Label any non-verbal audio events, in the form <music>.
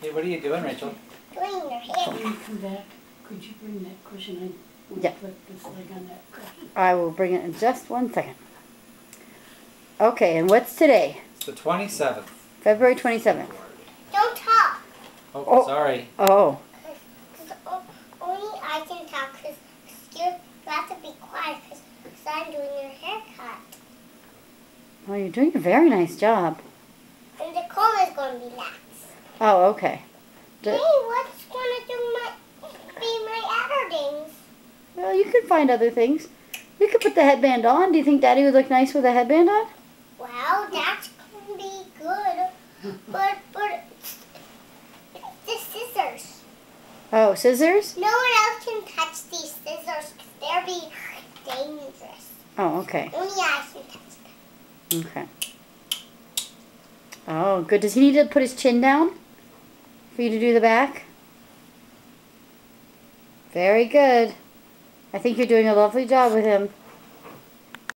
Hey, what are you doing, Rachel? Doing your hair. When you come back, could you bring that cushion in? We'll Yeah. Put this leg on that cushion. I will bring it in just one second. Okay, and what's today? It's the 27th. February 27th. Don't talk. Oh, Oh. sorry. Oh, Cause o- only I can talk. Cause you you have to be quiet. because I'm doing your haircut. well, you're doing a very nice job. And the comb is gonna be lax. Oh, okay. Hey, what's gonna do my be my other things? Well, you can find other things. You could put the headband on. Do you think Daddy would look nice with a headband on? Well, that's gonna be good. <laughs> But but it's the scissors. Oh, scissors? No one else can touch these scissors. They'll be dangerous. Oh, okay. Only I can touch them. Okay. Oh, good. Does he need to put his chin down for you to do the back? Very good. I think you're doing a lovely job with him.